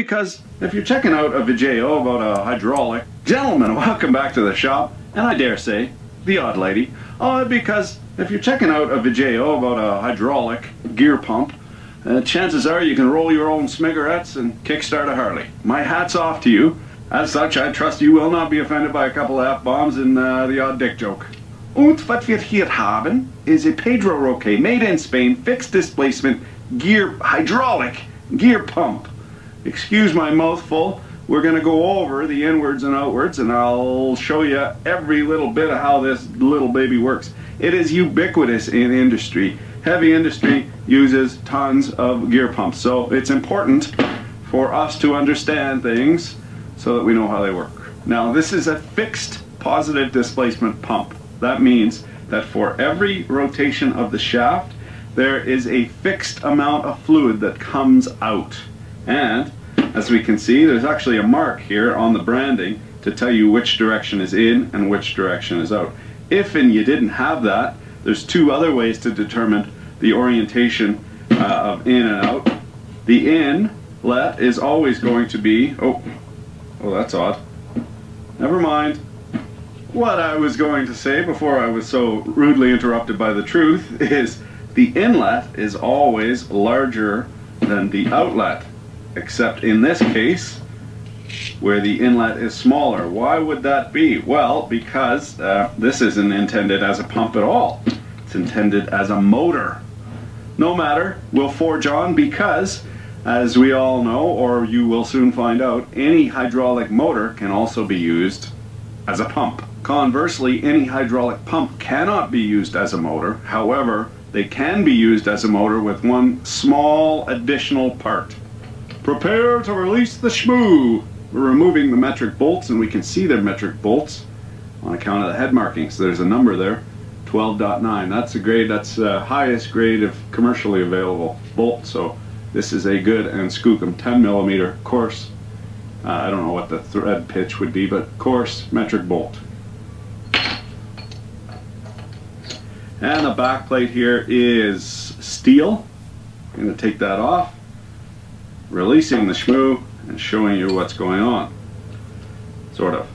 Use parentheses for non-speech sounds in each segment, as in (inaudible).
Because if you're checking out a video about a hydraulic, gentlemen, welcome back to the shop, and I dare say, the odd lady. Uh, because if you're checking out a video about a hydraulic gear pump, uh, chances are you can roll your own smigarettes and kickstart a Harley. My hat's off to you. As such, I trust you will not be offended by a couple of F-bombs and uh, the odd dick joke. Und wat wir hier haben is a Pedro Roquet made in Spain fixed displacement gear hydraulic gear pump. Excuse my mouthful. We're going to go over the inwards and outwards and I'll show you every little bit of how this little baby works. It is ubiquitous in industry. Heavy industry uses tons of gear pumps. So it's important for us to understand things so that we know how they work. Now this is a fixed positive displacement pump. That means that for every rotation of the shaft, there is a fixed amount of fluid that comes out. And as we can see, there's actually a mark here on the branding to tell you which direction is in and which direction is out. If and you didn't have that, there's two other ways to determine the orientation uh, of in and out. The inlet is always going to be, oh, oh that's odd. Never mind. What I was going to say before I was so rudely interrupted by the truth (laughs) is the inlet is always larger than the outlet, except in this case where the inlet is smaller. Why would that be? Well, because uh, this isn't intended as a pump at all. It's intended as a motor. No matter, we'll forge on because, as we all know, or you will soon find out, any hydraulic motor can also be used as a pump. Conversely, any hydraulic pump cannot be used as a motor. However, they can be used as a motor with one small additional part. Prepare to release the shmoo. We're removing the metric bolts and we can see their metric bolts on account of the head markings. There's a number there, 12.9. That's a grade, that's the highest grade of commercially available bolt. So this is a good and skookum 10 millimeter coarse. Uh, I don't know what the thread pitch would be, but coarse metric bolt. And the back plate here is steel. I'm going to take that off, releasing the shmoo and showing you what's going on. Sort of.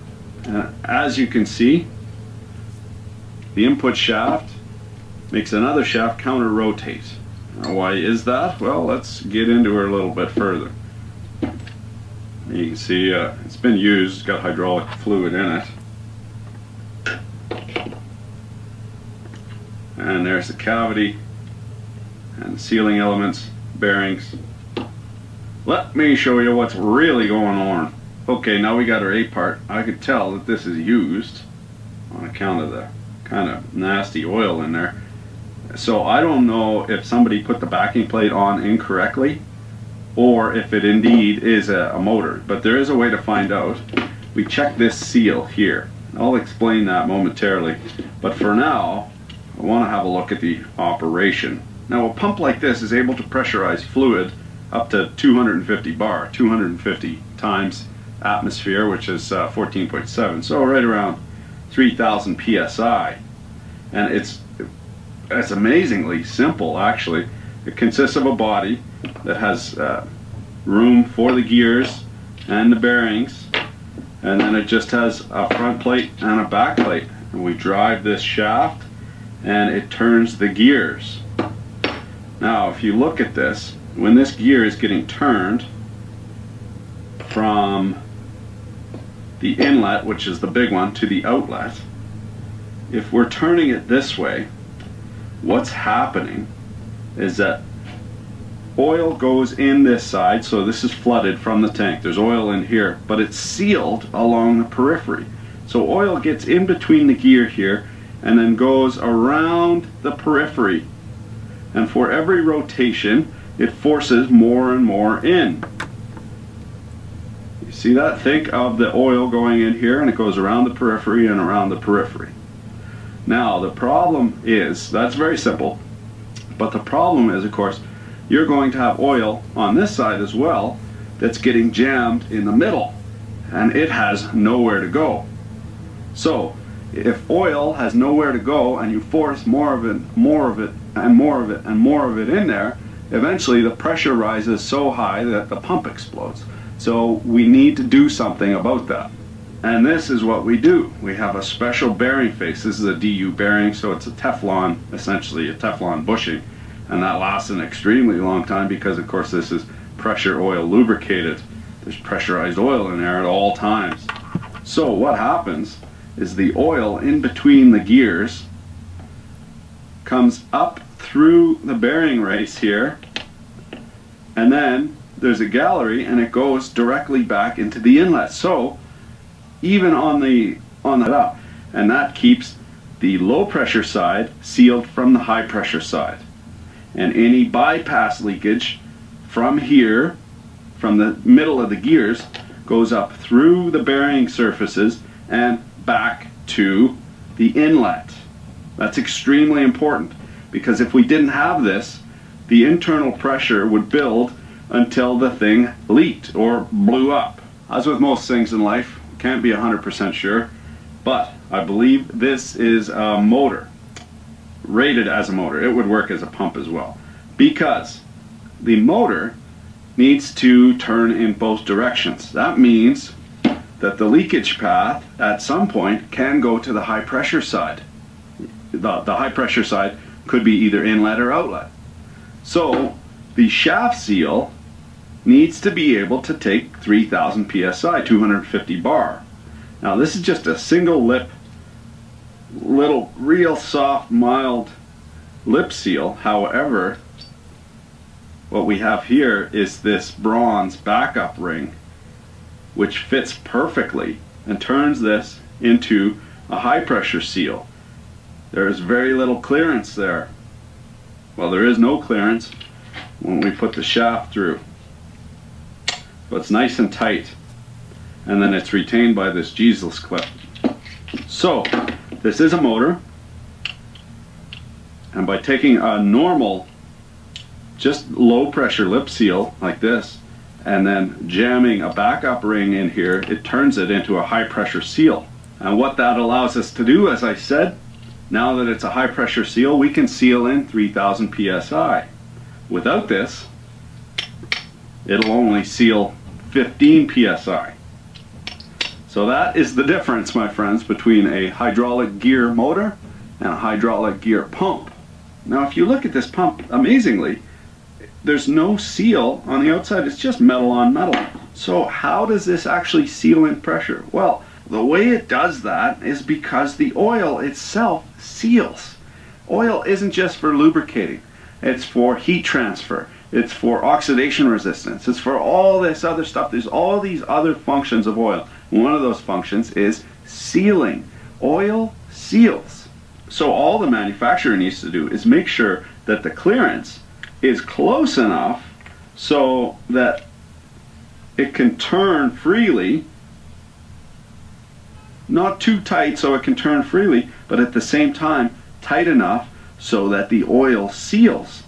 And as you can see, the input shaft makes another shaft counter rotate. Now why is that? Well, let's get into it a little bit further. You can see uh, it's been used, it's got hydraulic fluid in it. and there's the cavity and the sealing elements, bearings. Let me show you what's really going on. Okay, now we got our A part. I could tell that this is used on account of the kind of nasty oil in there. So I don't know if somebody put the backing plate on incorrectly or if it indeed is a, a motor, but there is a way to find out. We check this seal here. I'll explain that momentarily, but for now, I want to have a look at the operation. Now a pump like this is able to pressurize fluid up to 250 bar, 250 times atmosphere, which is uh, 14.7, so right around 3000 psi. And it's, it's amazingly simple actually. It consists of a body that has uh, room for the gears and the bearings, and then it just has a front plate and a back plate. And we drive this shaft and it turns the gears. Now if you look at this, when this gear is getting turned from the inlet, which is the big one, to the outlet, if we're turning it this way, what's happening is that oil goes in this side, so this is flooded from the tank. There's oil in here, but it's sealed along the periphery. So oil gets in between the gear here and then goes around the periphery. And for every rotation, it forces more and more in. You see that? Think of the oil going in here and it goes around the periphery and around the periphery. Now, the problem is, that's very simple, but the problem is, of course, you're going to have oil on this side as well that's getting jammed in the middle and it has nowhere to go. So if oil has nowhere to go and you force more of it, more of it, and more of it, and more of it in there, eventually the pressure rises so high that the pump explodes. So we need to do something about that. And this is what we do. We have a special bearing face. This is a DU bearing, so it's a Teflon, essentially a Teflon bushing. And that lasts an extremely long time because, of course, this is pressure oil lubricated. There's pressurized oil in there at all times. So what happens is the oil in between the gears comes up through the bearing race here and then there's a gallery and it goes directly back into the inlet. So even on the on the up, and that keeps the low pressure side sealed from the high pressure side. And any bypass leakage from here, from the middle of the gears, goes up through the bearing surfaces and back to the inlet. That's extremely important because if we didn't have this, the internal pressure would build until the thing leaked or blew up. As with most things in life, can't be 100% sure, but I believe this is a motor, rated as a motor. It would work as a pump as well, because the motor needs to turn in both directions. That means that the leakage path at some point can go to the high pressure side. The, the high pressure side could be either inlet or outlet. So the shaft seal needs to be able to take 3000 psi, 250 bar. Now this is just a single lip, little real soft, mild lip seal. However, what we have here is this bronze backup ring which fits perfectly and turns this into a high pressure seal. There is very little clearance there. Well, there is no clearance when we put the shaft through. But it's nice and tight. And then it's retained by this Jesus clip. So, this is a motor. And by taking a normal, just low pressure lip seal like this, and then jamming a backup ring in here, it turns it into a high pressure seal. And what that allows us to do, as I said, now that it's a high pressure seal, we can seal in 3000 psi. Without this, it'll only seal 15 psi. So that is the difference, my friends, between a hydraulic gear motor and a hydraulic gear pump. Now, if you look at this pump, amazingly, there's no seal on the outside, it's just metal on metal. So how does this actually seal in pressure? Well, the way it does that is because the oil itself seals. Oil isn't just for lubricating, it's for heat transfer, it's for oxidation resistance, it's for all this other stuff. There's all these other functions of oil. One of those functions is sealing. Oil seals. So all the manufacturer needs to do is make sure that the clearance is close enough so that it can turn freely not too tight so it can turn freely but at the same time tight enough so that the oil seals.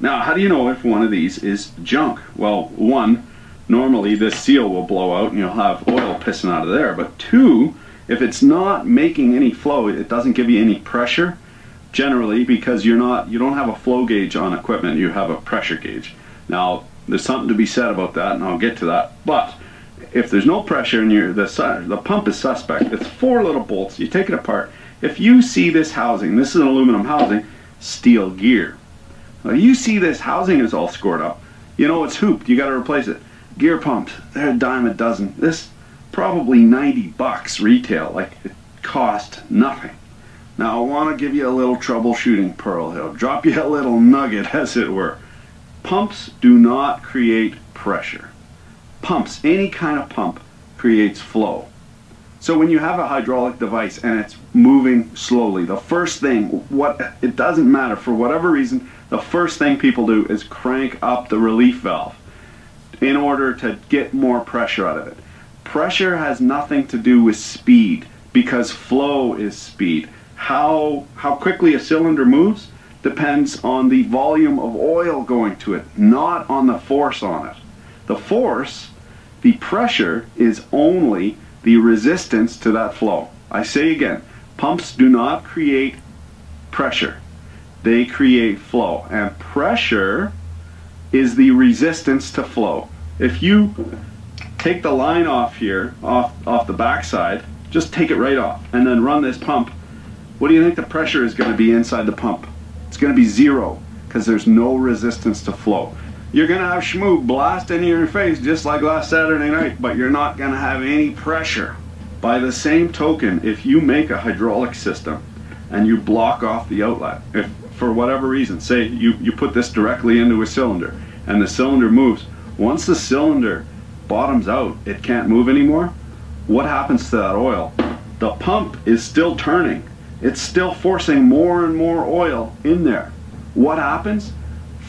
Now how do you know if one of these is junk? Well one normally this seal will blow out and you'll have oil pissing out of there but two if it's not making any flow it doesn't give you any pressure generally because you're not you don't have a flow gauge on equipment you have a pressure gauge. Now there's something to be said about that and I'll get to that but if there's no pressure in your the the pump is suspect it's four little bolts you take it apart. If you see this housing this is an aluminum housing steel gear. Now you see this housing is all scored up you know it's hooped you got to replace it. Gear pumps they're a dime a dozen. This probably 90 bucks retail like it cost nothing. Now I want to give you a little troubleshooting pearl here, drop you a little nugget (laughs) as it were. Pumps do not create pressure. Pumps, any kind of pump, creates flow. So when you have a hydraulic device and it's moving slowly, the first thing, what it doesn't matter for whatever reason, the first thing people do is crank up the relief valve in order to get more pressure out of it. Pressure has nothing to do with speed because flow is speed how how quickly a cylinder moves depends on the volume of oil going to it, not on the force on it. The force, the pressure is only the resistance to that flow. I say again, pumps do not create pressure. They create flow. And pressure is the resistance to flow. If you take the line off here, off, off the backside, just take it right off, and then run this pump, what do you think the pressure is going to be inside the pump? It's going to be zero, because there's no resistance to flow. You're going to have schmoo blast into your face just like last Saturday night, but you're not going to have any pressure. By the same token, if you make a hydraulic system and you block off the outlet, if for whatever reason, say you, you put this directly into a cylinder and the cylinder moves, once the cylinder bottoms out, it can't move anymore, what happens to that oil? The pump is still turning. It's still forcing more and more oil in there. What happens?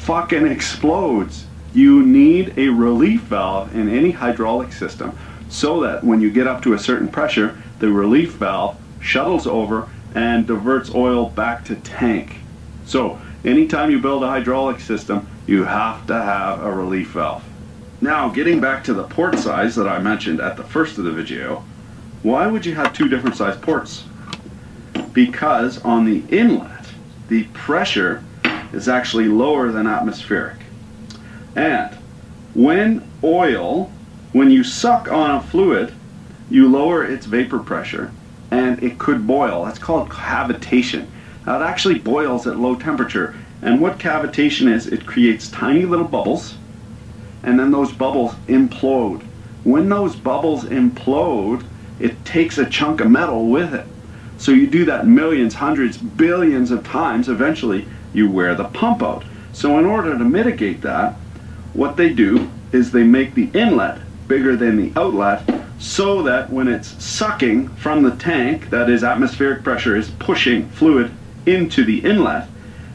Fucking explodes. You need a relief valve in any hydraulic system so that when you get up to a certain pressure, the relief valve shuttles over and diverts oil back to tank. So anytime you build a hydraulic system, you have to have a relief valve. Now, getting back to the port size that I mentioned at the first of the video, why would you have two different size ports? Because on the inlet, the pressure is actually lower than atmospheric. And when oil when you suck on a fluid, you lower its vapor pressure and it could boil. That's called cavitation. Now it actually boils at low temperature. And what cavitation is, it creates tiny little bubbles and then those bubbles implode. When those bubbles implode, it takes a chunk of metal with it. So you do that millions, hundreds, billions of times, eventually you wear the pump out. So in order to mitigate that, what they do is they make the inlet bigger than the outlet so that when it's sucking from the tank, that is atmospheric pressure is pushing fluid into the inlet,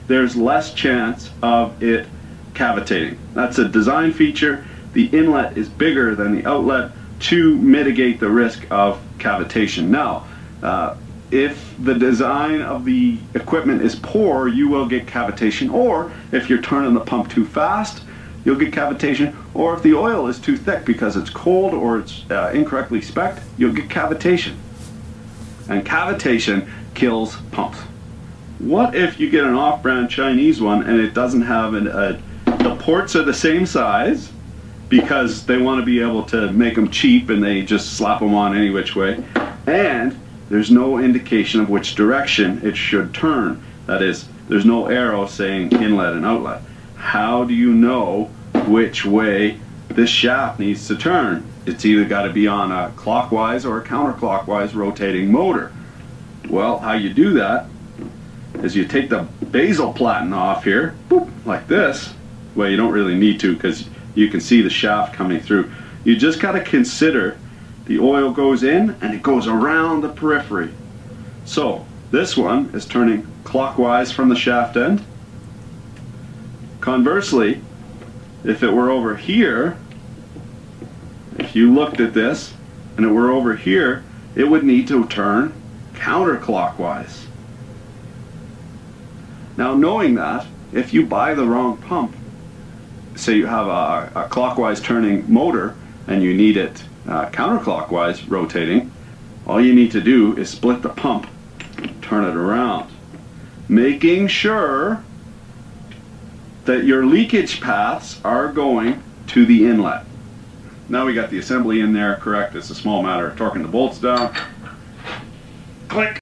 there's less chance of it cavitating. That's a design feature. The inlet is bigger than the outlet to mitigate the risk of cavitation. Now, uh, if the design of the equipment is poor, you will get cavitation, or if you're turning the pump too fast, you'll get cavitation. Or if the oil is too thick because it's cold or it's uh, incorrectly specced, you'll get cavitation. And cavitation kills pumps. What if you get an off-brand Chinese one and it doesn't have an, a, the ports are the same size because they want to be able to make them cheap and they just slap them on any which way. And there's no indication of which direction it should turn. That is, there's no arrow saying inlet and outlet. How do you know which way this shaft needs to turn. It's either got to be on a clockwise or a counterclockwise rotating motor. Well, how you do that is you take the basal platen off here, boop, like this. Well, you don't really need to because you can see the shaft coming through. You just got to consider the oil goes in and it goes around the periphery. So this one is turning clockwise from the shaft end. Conversely, if it were over here, if you looked at this and it were over here, it would need to turn counterclockwise. Now knowing that, if you buy the wrong pump, say you have a, a clockwise turning motor and you need it uh, counterclockwise rotating, all you need to do is split the pump, turn it around, making sure that your leakage paths are going to the inlet. Now we got the assembly in there correct. It's a small matter of torquing the bolts down. Click.